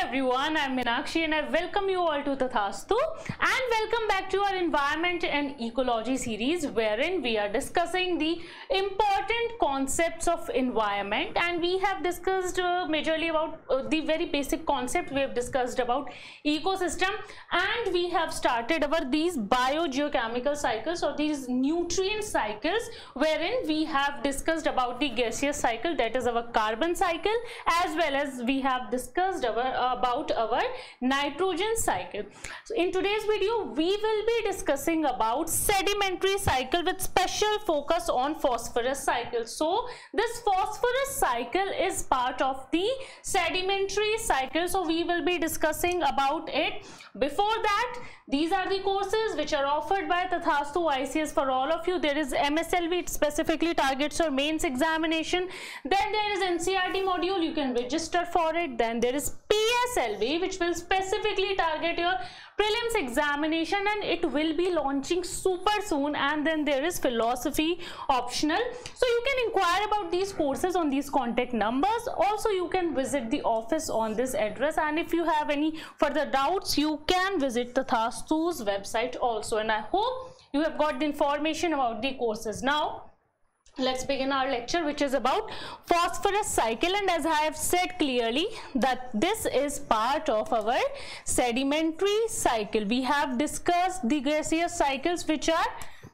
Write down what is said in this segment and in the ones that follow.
everyone, I'm Meenakshi and I welcome you all to Tathastu and welcome back to our environment and ecology series wherein we are discussing the important concepts of environment and we have discussed uh, majorly about uh, the very basic concept we have discussed about ecosystem and we have started our these biogeochemical cycles or these nutrient cycles wherein we have discussed about the gaseous cycle that is our carbon cycle as well as we have discussed our about our nitrogen cycle. So in today's video we will be discussing about sedimentary cycle with special focus on phosphorus cycle. So this phosphorus cycle is part of the sedimentary cycle. So we will be discussing about it. Before that these are the courses which are offered by Tathastu ICS for all of you. There is MSLV it specifically targets your mains examination. Then there is NCERT module you can register for it. Then there is PSLV which will specifically target your prelims examination and it will be launching super soon and then there is philosophy optional. So you can inquire about these courses on these contact numbers. Also you can visit the office on this address and if you have any further doubts you can visit the Tathastu's website also. And I hope you have got the information about the courses. Now let's begin our lecture which is about phosphorus cycle. And as I have said clearly that this is part of our sedimentary cycle. We have discussed the gaseous cycles which are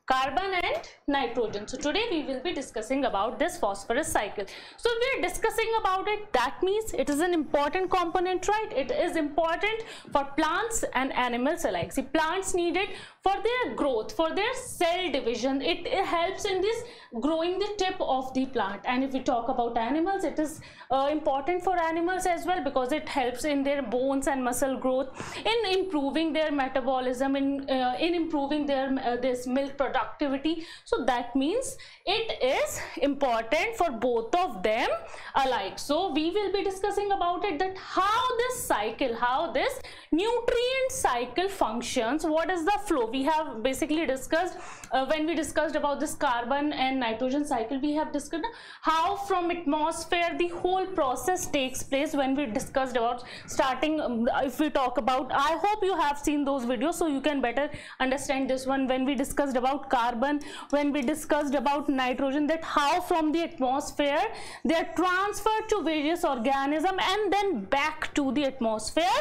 carbon and nitrogen. So today we will be discussing about this phosphorus cycle. So we are discussing about it. That means it is an important component right? It is important for plants and animals alike. See plants need it for their growth for their cell division. It, it helps in this growing the tip of the plant. And if we talk about animals it is uh, important for animals as well because it helps in their bones and muscle growth in improving their metabolism in uh, in improving their uh, this milk productivity. So that means it is important for both of them alike. So we will be discussing about it that how this cycle how this nutrient cycle functions. What is the flow? We have basically discussed uh, when we discussed about this carbon and nitrogen cycle we have discussed how from atmosphere the whole process takes place when we discussed about starting um, if we talk about i hope you have seen those videos so you can better understand this one. When we discussed about carbon when we discussed about nitrogen that how from the atmosphere they are transferred to various organism and then back to the atmosphere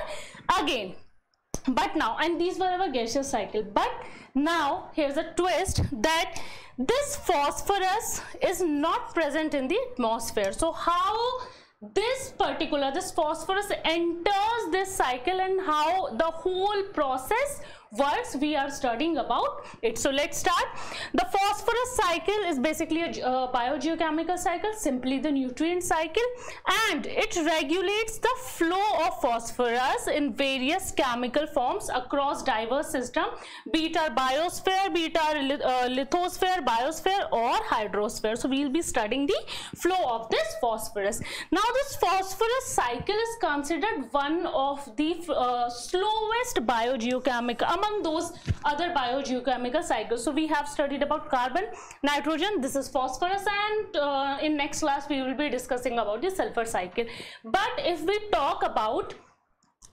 again. But now and these were our gaseous cycle. But now here's a twist that this phosphorus is not present in the atmosphere. So how this particular this phosphorus enters this cycle and how the whole process words we are studying about it. So let's start. The phosphorus cycle is basically a uh, biogeochemical cycle simply the nutrient cycle and it regulates the flow of phosphorus in various chemical forms across diverse system be it our biosphere be it our uh, lithosphere biosphere or hydrosphere. So we will be studying the flow of this phosphorus. Now this phosphorus cycle is considered one of the uh, slowest biogeochemical among those other biogeochemical cycles. So we have studied about carbon nitrogen this is phosphorus and uh, in next class we will be discussing about the sulfur cycle. But if we talk about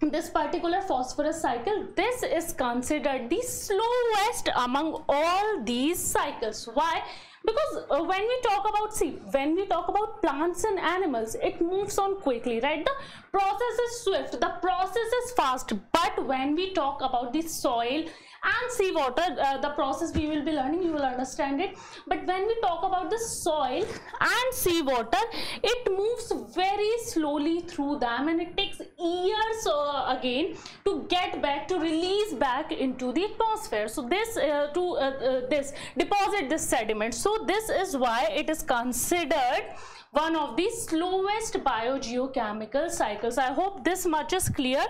this particular phosphorus cycle this is considered the slowest among all these cycles. Why because uh, when we talk about see when we talk about plants and animals it moves on quickly right? The process is swift the process is fast. But when we talk about the soil and seawater uh, the process we will be learning you will understand it. But when we talk about the soil and seawater it moves very slowly through them and it takes years uh, again to get back to release back into the atmosphere. So this uh, to uh, uh, this deposit this sediment. So this is why it is considered one of the slowest biogeochemical cycles. I hope this much is clear.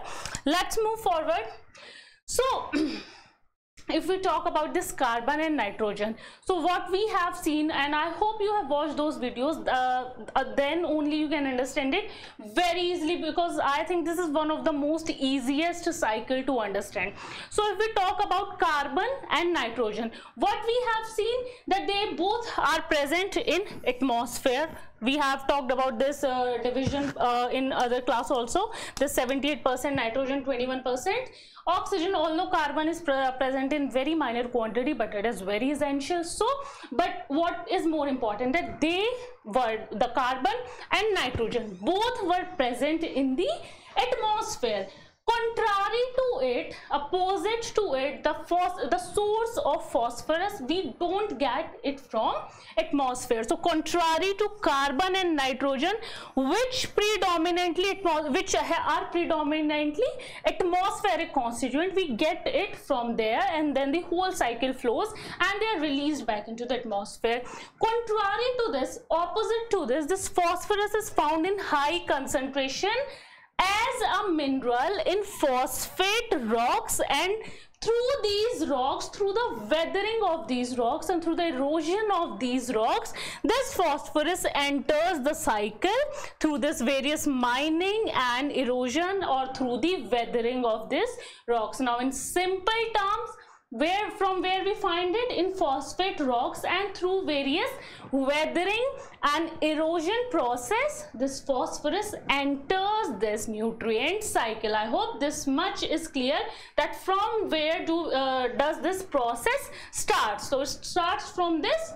Let's move forward. So if we talk about this carbon and nitrogen so what we have seen and i hope you have watched those videos uh, uh, then only you can understand it very easily because i think this is one of the most easiest cycle to understand. So if we talk about carbon and nitrogen what we have seen that they both are present in atmosphere we have talked about this uh, division uh, in other class also. This 78% nitrogen 21% oxygen although carbon is pre present in very minor quantity but it is very essential. So but what is more important that they were the carbon and nitrogen. Both were present in the atmosphere contrary to it opposite to it the the source of phosphorus we don't get it from atmosphere. So contrary to carbon and nitrogen which predominantly which are predominantly atmospheric constituent we get it from there and then the whole cycle flows and they are released back into the atmosphere. Contrary to this opposite to this this phosphorus is found in high concentration as a mineral in phosphate rocks and through these rocks through the weathering of these rocks and through the erosion of these rocks this phosphorus enters the cycle through this various mining and erosion or through the weathering of these rocks. Now in simple terms where from where we find it? In phosphate rocks and through various weathering and erosion process this phosphorus enters this nutrient cycle. I hope this much is clear that from where do uh, does this process start? So it starts from this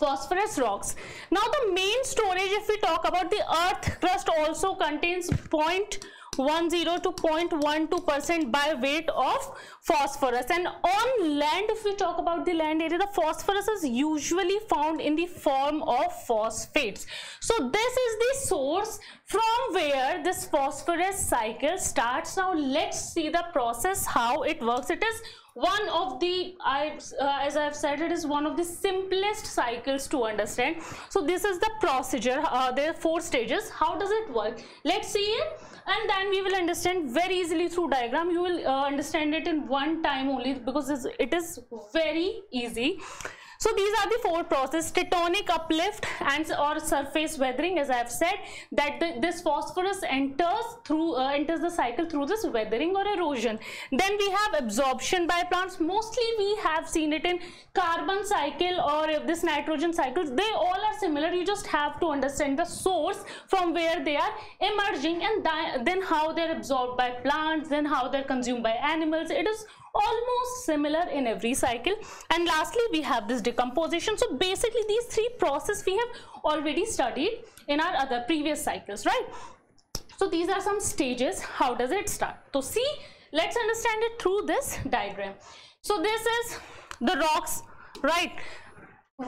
phosphorus rocks. Now the main storage if we talk about the earth crust also contains 0.2 10 to 0.12 percent by weight of phosphorus. And on land if we talk about the land area the phosphorus is usually found in the form of phosphates. So this is the source from where this phosphorus cycle starts. Now let's see the process how it works. It is one of the I, uh, as i have said it is one of the simplest cycles to understand. So this is the procedure uh, there are four stages. How does it work? Let's see it and then we will understand very easily through diagram. You will uh, understand it in one time only because it is very easy so these are the four processes, tectonic uplift and or surface weathering as I have said that the, this phosphorus enters through uh, enters the cycle through this weathering or erosion. Then we have absorption by plants. Mostly we have seen it in carbon cycle or this nitrogen cycles. They all are similar. You just have to understand the source from where they are emerging and then how they're absorbed by plants, then how they're consumed by animals. It is almost similar in every cycle. And lastly we have this decomposition. So basically these three processes we have already studied in our other previous cycles right? So these are some stages. How does it start? So see let's understand it through this diagram. So this is the rocks right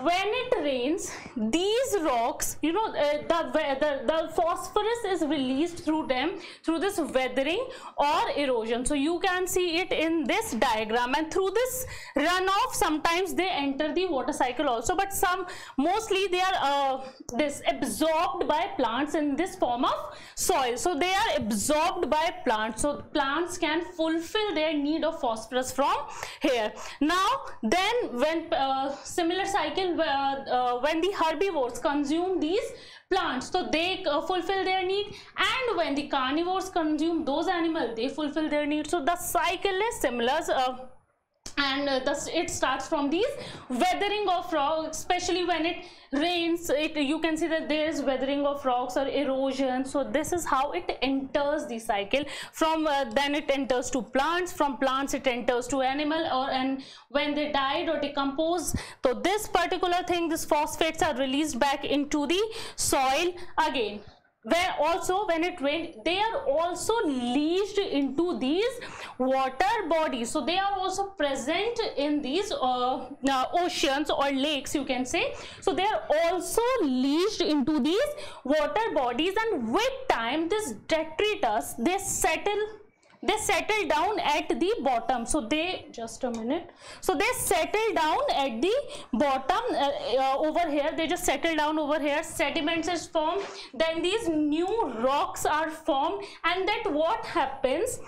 when it rains these rocks you know uh, the, the the phosphorus is released through them through this weathering or erosion. So you can see it in this diagram. And through this runoff sometimes they enter the water cycle also. But some mostly they are uh, this absorbed by plants in this form of soil. So they are absorbed by plants. So plants can fulfill their need of phosphorus from here. Now then when uh, similar cycle uh, uh, when the herbivores consume these plants. So they uh, fulfill their need. And when the carnivores consume those animals they fulfill their need. So the cycle is similar uh, and uh, thus it starts from these. Weathering of rocks especially when it rains it you can see that there is weathering of rocks or erosion. So this is how it enters the cycle. From uh, then it enters to plants from plants it enters to animal or and when they died or decompose. So this particular thing these phosphates are released back into the soil again where also when it rains they are also leached into these water bodies. So they are also present in these uh, uh, oceans or lakes you can say. So they are also leached into these water bodies. And with time this detritus they settle they settle down at the bottom. So they just a minute. So they settle down at the bottom uh, uh, over here. They just settle down over here. Sediments is formed. Then these new rocks are formed. And that what happens?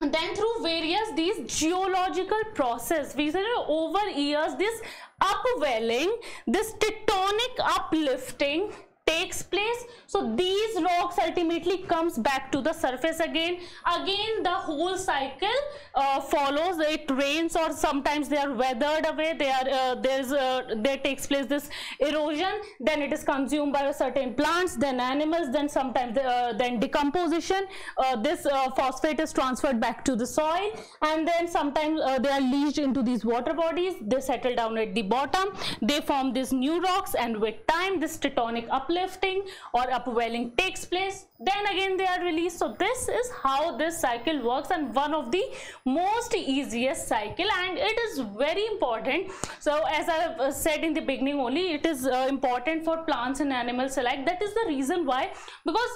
Then through various these geological process we said over years this upwelling this tectonic uplifting takes place. So these rocks ultimately comes back to the surface again. Again the whole cycle uh, follows. It rains or sometimes they are weathered away. They are uh, there's uh, there takes place this erosion. Then it is consumed by certain plants then animals then sometimes uh, then decomposition. Uh, this uh, phosphate is transferred back to the soil. And then sometimes they are leached into these water bodies. They settle down at the bottom. They form these new rocks. And with time this tectonic uplifting or upwelling takes place then again they are released. So this is how this cycle works and one of the most easiest cycle and it is very important. So as i uh, said in the beginning only it is uh, important for plants and animals alike. That is the reason why because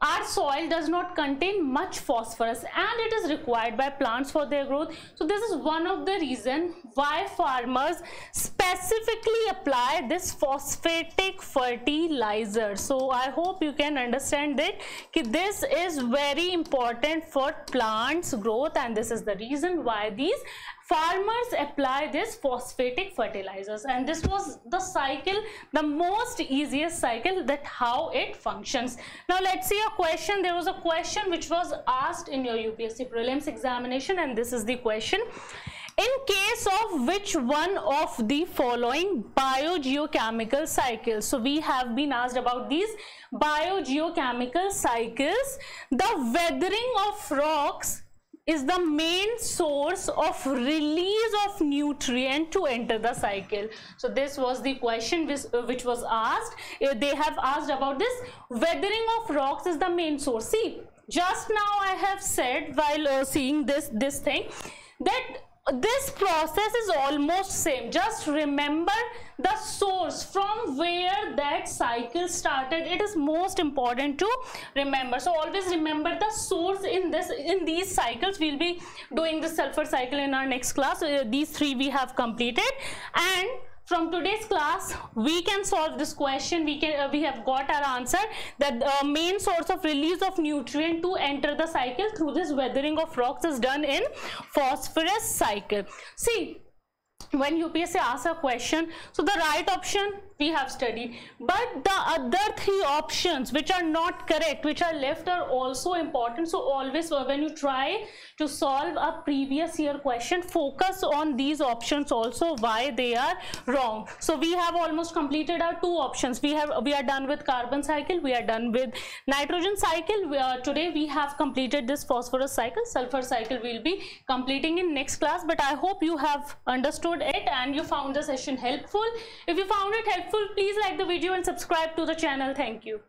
our soil does not contain much phosphorus and it is required by plants for their growth. So this is one of the reason why farmers specifically apply this phosphatic fertilizer. So i hope you can understand that this is very important for plants growth and this is the reason why these farmers apply this phosphatic fertilizers and this was the cycle the most easiest cycle that how it functions. Now let's see a question. There was a question which was asked in your UPSC prelims examination and this is the question. In case of which one of the following biogeochemical cycles? So we have been asked about these biogeochemical cycles. The weathering of rocks is the main source of release of nutrient to enter the cycle. So this was the question which, uh, which was asked. Uh, they have asked about this. Weathering of rocks is the main source. See just now i have said while uh, seeing this this thing that this process is almost same. Just remember the source from where that cycle started. It is most important to remember. So always remember the source in this in these cycles. We'll be doing the sulfur cycle in our next class. Uh, these three we have completed. And from today's class we can solve this question. We can uh, we have got our answer that the uh, main source of release of nutrient to enter the cycle through this weathering of rocks is done in phosphorus cycle. See when UPSC asks a question so the right option we have studied. But the other three options which are not correct which are left are also important. So always uh, when you try to solve a previous year question focus on these options also why they are wrong. So we have almost completed our two options. We have we are done with carbon cycle. We are done with nitrogen cycle. We are, today we have completed this phosphorus cycle. Sulfur cycle we'll be completing in next class. But i hope you have understood it and you found the session helpful. If you found it helpful please like the video and subscribe to the channel. Thank you